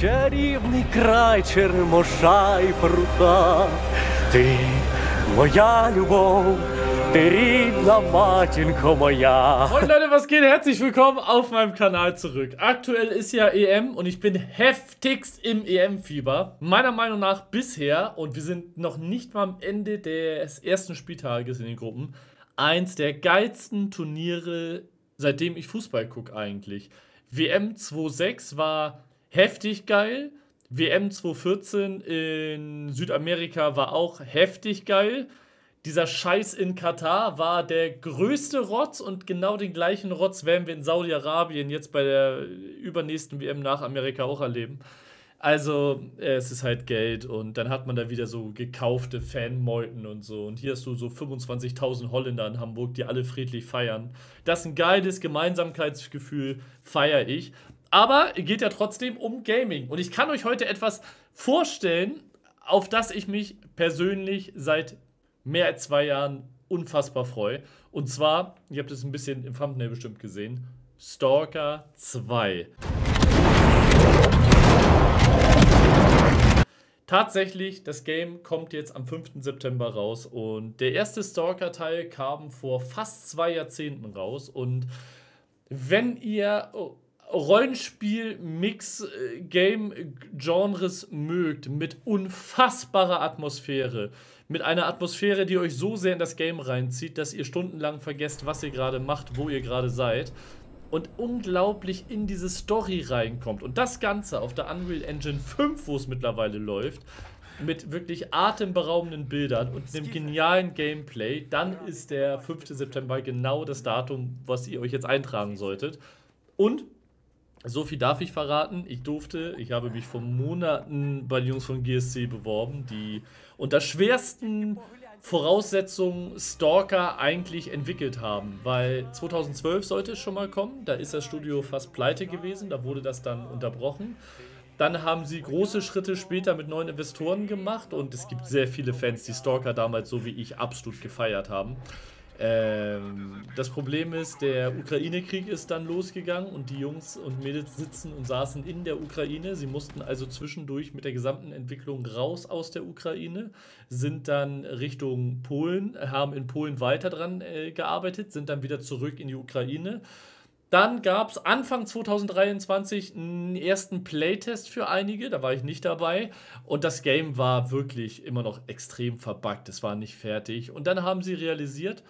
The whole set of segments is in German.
чарівний край черемоша і прута. Ти моя любов, ти рідна матінко моя. Moin Leute, was geht? Herzlich willkommen auf meinem Kanal zurück. Aktuell ist ja EM und ich bin heftigst im EM-Fieber. Meiner Meinung nach bisher, und wir sind noch nicht mal am Ende des ersten Spieltages in den Gruppen, eins der geilsten Turniere, seitdem ich Fußball gucke eigentlich. WM 2.6 war heftig geil. WM 2014 in Südamerika war auch heftig geil. Dieser Scheiß in Katar war der größte Rotz und genau den gleichen Rotz werden wir in Saudi-Arabien jetzt bei der übernächsten WM nach Amerika auch erleben. Also, äh, es ist halt Geld und dann hat man da wieder so gekaufte Fanmeuten und so. Und hier hast du so 25.000 Holländer in Hamburg, die alle friedlich feiern. Das ist ein geiles Gemeinsamkeitsgefühl, feiere ich. Aber geht ja trotzdem um Gaming. Und ich kann euch heute etwas vorstellen, auf das ich mich persönlich seit mehr als zwei Jahren unfassbar freue. Und zwar, ihr habt es ein bisschen im Thumbnail bestimmt gesehen, Stalker 2. Tatsächlich, das Game kommt jetzt am 5. September raus und der erste Stalker-Teil kam vor fast zwei Jahrzehnten raus. Und wenn ihr Rollenspiel-Mix-Game-Genres mögt, mit unfassbarer Atmosphäre, mit einer Atmosphäre, die euch so sehr in das Game reinzieht, dass ihr stundenlang vergesst, was ihr gerade macht, wo ihr gerade seid, und unglaublich in diese Story reinkommt. Und das Ganze auf der Unreal Engine 5, wo es mittlerweile läuft, mit wirklich atemberaubenden Bildern und einem genialen Gameplay, dann ist der 5. September genau das Datum, was ihr euch jetzt eintragen solltet. Und so viel darf ich verraten. Ich durfte, ich habe mich vor Monaten bei den Jungs von GSC beworben, die unter schwersten Voraussetzungen Stalker eigentlich entwickelt haben. Weil 2012 sollte es schon mal kommen, da ist das Studio fast pleite gewesen, da wurde das dann unterbrochen. Dann haben sie große Schritte später mit neuen Investoren gemacht und es gibt sehr viele Fans, die Stalker damals so wie ich absolut gefeiert haben. Ähm, das Problem ist, der Ukraine-Krieg ist dann losgegangen und die Jungs und Mädels sitzen und saßen in der Ukraine. Sie mussten also zwischendurch mit der gesamten Entwicklung raus aus der Ukraine, sind dann Richtung Polen, haben in Polen weiter dran äh, gearbeitet, sind dann wieder zurück in die Ukraine. Dann gab es Anfang 2023 einen ersten Playtest für einige, da war ich nicht dabei. Und das Game war wirklich immer noch extrem verbuggt, es war nicht fertig. Und dann haben sie realisiert,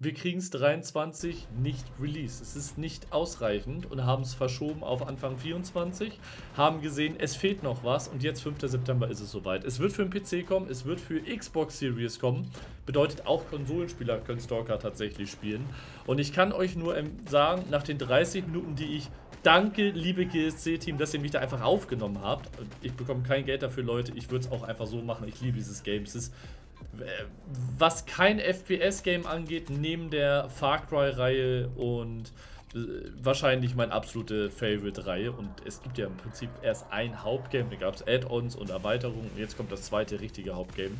wir kriegen es 23 nicht released. Es ist nicht ausreichend und haben es verschoben auf Anfang 24, haben gesehen, es fehlt noch was und jetzt 5. September ist es soweit. Es wird für den PC kommen, es wird für Xbox Series kommen, bedeutet auch Konsolenspieler können Stalker tatsächlich spielen. Und ich kann euch nur sagen, nach den 30 Minuten, die ich Danke, liebe GSC-Team, dass ihr mich da einfach aufgenommen habt. Ich bekomme kein Geld dafür, Leute. Ich würde es auch einfach so machen. Ich liebe dieses Game. Es ist was kein FPS-Game angeht, neben der Far Cry-Reihe und äh, wahrscheinlich meine absolute Favorite-Reihe. Und es gibt ja im Prinzip erst ein Hauptgame, da gab es Add-ons und Erweiterungen und jetzt kommt das zweite richtige Hauptgame.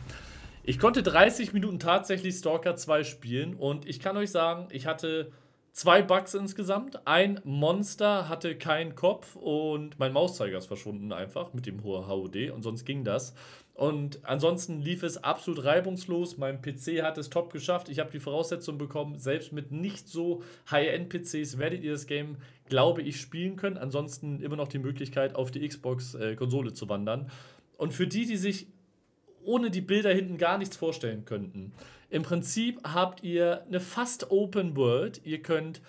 Ich konnte 30 Minuten tatsächlich Stalker 2 spielen und ich kann euch sagen, ich hatte zwei Bugs insgesamt. Ein Monster hatte keinen Kopf und mein Mauszeiger ist verschwunden einfach mit dem hohen HUD und sonst ging das. Und ansonsten lief es absolut reibungslos. Mein PC hat es top geschafft. Ich habe die Voraussetzungen bekommen. Selbst mit nicht so High-End-PCs werdet ihr das Game, glaube ich, spielen können. Ansonsten immer noch die Möglichkeit, auf die Xbox-Konsole zu wandern. Und für die, die sich ohne die Bilder hinten gar nichts vorstellen könnten, im Prinzip habt ihr eine fast Open World. Ihr könnt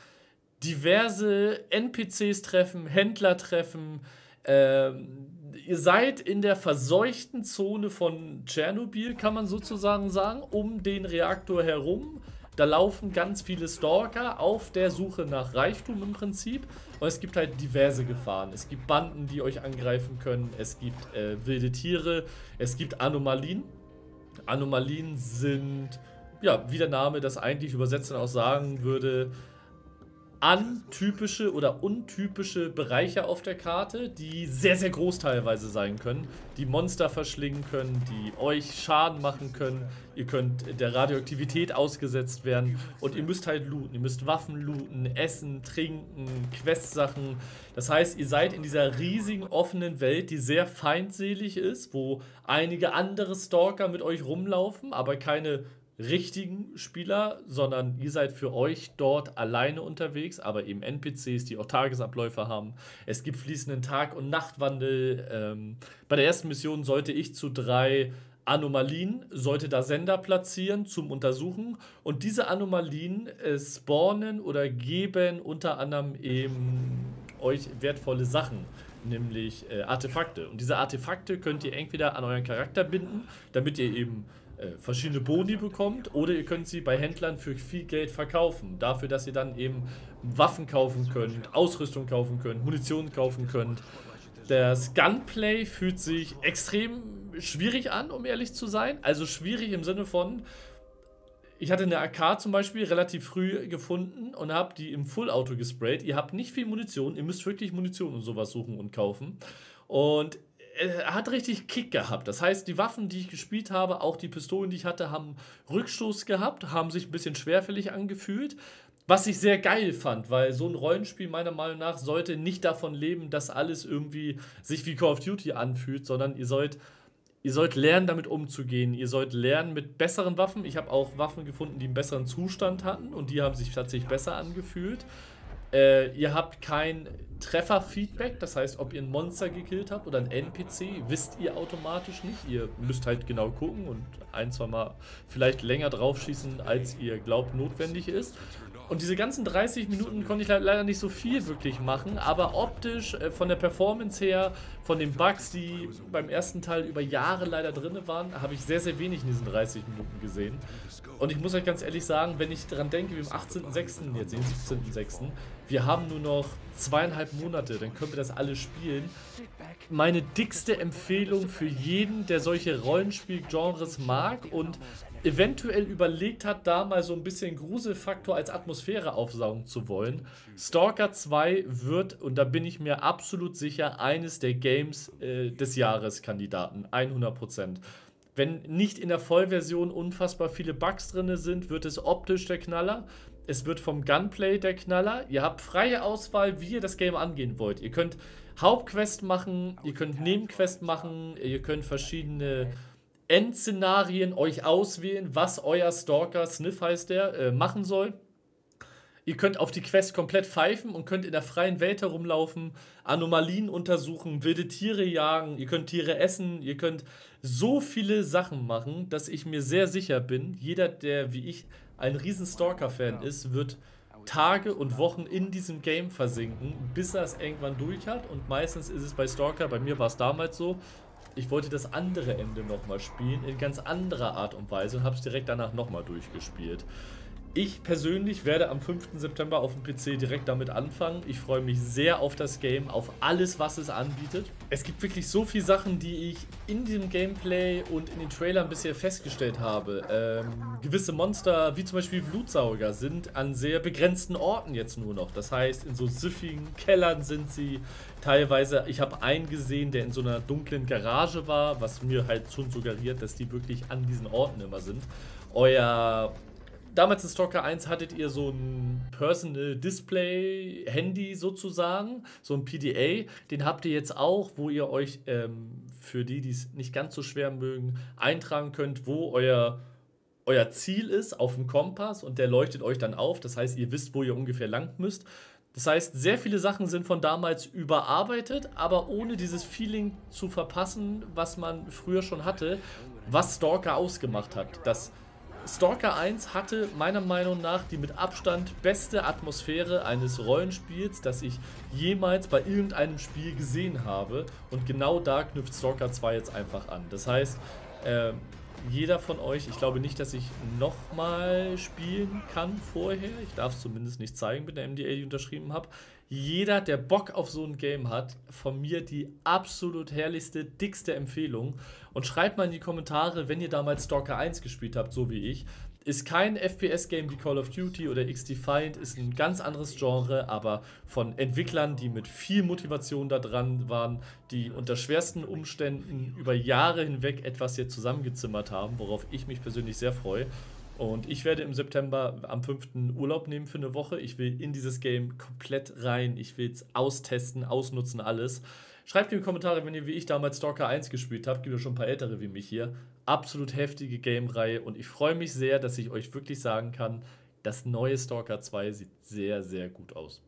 diverse NPCs treffen, Händler treffen. Ähm, ihr seid in der verseuchten Zone von Tschernobyl, kann man sozusagen sagen, um den Reaktor herum. Da laufen ganz viele Stalker auf der Suche nach Reichtum im Prinzip. Und es gibt halt diverse Gefahren. Es gibt Banden, die euch angreifen können. Es gibt äh, wilde Tiere. Es gibt Anomalien. Anomalien sind, ja, wie der Name das eigentlich übersetzen auch sagen würde, antypische oder untypische Bereiche auf der Karte, die sehr, sehr groß teilweise sein können, die Monster verschlingen können, die euch Schaden machen können. Ihr könnt der Radioaktivität ausgesetzt werden und ihr müsst halt looten. Ihr müsst Waffen looten, essen, trinken, Questsachen. Das heißt, ihr seid in dieser riesigen offenen Welt, die sehr feindselig ist, wo einige andere Stalker mit euch rumlaufen, aber keine richtigen Spieler, sondern ihr seid für euch dort alleine unterwegs, aber eben NPCs, die auch Tagesabläufe haben. Es gibt fließenden Tag- und Nachtwandel. Ähm, bei der ersten Mission sollte ich zu drei Anomalien, sollte da Sender platzieren zum Untersuchen und diese Anomalien äh, spawnen oder geben unter anderem eben euch wertvolle Sachen nämlich äh, Artefakte. Und diese Artefakte könnt ihr entweder an euren Charakter binden, damit ihr eben äh, verschiedene Boni bekommt oder ihr könnt sie bei Händlern für viel Geld verkaufen. Dafür, dass ihr dann eben Waffen kaufen könnt, Ausrüstung kaufen könnt, Munition kaufen könnt. Das Gunplay fühlt sich extrem schwierig an, um ehrlich zu sein. Also schwierig im Sinne von, ich hatte eine AK zum Beispiel relativ früh gefunden und habe die im Full-Auto gesprayt. Ihr habt nicht viel Munition, ihr müsst wirklich Munition und sowas suchen und kaufen. Und er hat richtig Kick gehabt. Das heißt, die Waffen, die ich gespielt habe, auch die Pistolen, die ich hatte, haben Rückstoß gehabt, haben sich ein bisschen schwerfällig angefühlt. Was ich sehr geil fand, weil so ein Rollenspiel meiner Meinung nach sollte nicht davon leben, dass alles irgendwie sich wie Call of Duty anfühlt, sondern ihr sollt, ihr sollt lernen, damit umzugehen. Ihr sollt lernen mit besseren Waffen. Ich habe auch Waffen gefunden, die einen besseren Zustand hatten und die haben sich tatsächlich besser angefühlt. Äh, ihr habt kein Trefferfeedback, das heißt, ob ihr ein Monster gekillt habt oder ein NPC, wisst ihr automatisch nicht. Ihr müsst halt genau gucken und ein, zwei Mal vielleicht länger draufschießen, als ihr glaubt notwendig ist. Und diese ganzen 30 Minuten konnte ich leider nicht so viel wirklich machen, aber optisch, äh, von der Performance her, von den Bugs, die beim ersten Teil über Jahre leider drin waren, habe ich sehr, sehr wenig in diesen 30 Minuten gesehen. Und ich muss euch ganz ehrlich sagen, wenn ich daran denke, wie am 18.06., jetzt den 17.06., wir haben nur noch zweieinhalb Monate, dann können wir das alle spielen. Meine dickste Empfehlung für jeden, der solche Rollenspiel-Genres mag und eventuell überlegt hat, da mal so ein bisschen Gruselfaktor als Atmosphäre aufsaugen zu wollen. Stalker 2 wird, und da bin ich mir absolut sicher, eines der Games äh, des Jahres Kandidaten. 100%. Wenn nicht in der Vollversion unfassbar viele Bugs drin sind, wird es optisch der Knaller. Es wird vom Gunplay der Knaller. Ihr habt freie Auswahl, wie ihr das Game angehen wollt. Ihr könnt Hauptquest machen, ihr könnt Nebenquest machen, ihr könnt verschiedene Endszenarien euch auswählen, was euer Stalker, Sniff heißt der, äh, machen soll. Ihr könnt auf die Quest komplett pfeifen und könnt in der freien Welt herumlaufen, Anomalien untersuchen, wilde Tiere jagen, ihr könnt Tiere essen, ihr könnt so viele Sachen machen, dass ich mir sehr sicher bin, jeder, der wie ich ein riesen Stalker-Fan ist, wird Tage und Wochen in diesem Game versinken, bis er es irgendwann durch hat. Und meistens ist es bei Stalker, bei mir war es damals so, ich wollte das andere Ende nochmal spielen, in ganz anderer Art und Weise und habe es direkt danach nochmal durchgespielt. Ich persönlich werde am 5. September auf dem PC direkt damit anfangen. Ich freue mich sehr auf das Game, auf alles, was es anbietet. Es gibt wirklich so viele Sachen, die ich in diesem Gameplay und in den Trailern bisher festgestellt habe. Ähm, gewisse Monster, wie zum Beispiel Blutsauger, sind an sehr begrenzten Orten jetzt nur noch. Das heißt, in so süffigen Kellern sind sie. Teilweise, ich habe einen gesehen, der in so einer dunklen Garage war, was mir halt schon suggeriert, dass die wirklich an diesen Orten immer sind. Euer damals in Stalker 1 hattet ihr so ein Personal Display Handy sozusagen, so ein PDA. Den habt ihr jetzt auch, wo ihr euch ähm, für die, die es nicht ganz so schwer mögen, eintragen könnt, wo euer, euer Ziel ist auf dem Kompass und der leuchtet euch dann auf. Das heißt, ihr wisst, wo ihr ungefähr lang müsst. Das heißt, sehr viele Sachen sind von damals überarbeitet, aber ohne dieses Feeling zu verpassen, was man früher schon hatte, was Stalker ausgemacht hat. Das Stalker 1 hatte meiner Meinung nach die mit Abstand beste Atmosphäre eines Rollenspiels, das ich jemals bei irgendeinem Spiel gesehen habe. Und genau da knüpft Stalker 2 jetzt einfach an. Das heißt, äh, jeder von euch, ich glaube nicht, dass ich nochmal spielen kann vorher. Ich darf es zumindest nicht zeigen mit der MDA, die unterschrieben habe. Jeder, der Bock auf so ein Game hat, von mir die absolut herrlichste, dickste Empfehlung. Und schreibt mal in die Kommentare, wenn ihr damals Stalker 1 gespielt habt, so wie ich, Ist kein FPS-Game wie Call of Duty oder X-Defiant, ist ein ganz anderes Genre, aber von Entwicklern, die mit viel Motivation da dran waren, die unter schwersten Umständen über Jahre hinweg etwas hier zusammengezimmert haben, worauf ich mich persönlich sehr freue. Und ich werde im September am 5. Urlaub nehmen für eine Woche. Ich will in dieses Game komplett rein. Ich will es austesten, ausnutzen, alles. Schreibt in die Kommentare, wenn ihr wie ich damals Stalker 1 gespielt habt. Gibt ja schon ein paar ältere wie mich hier. Absolut heftige Game-Reihe und ich freue mich sehr, dass ich euch wirklich sagen kann, das neue Stalker 2 sieht sehr, sehr gut aus.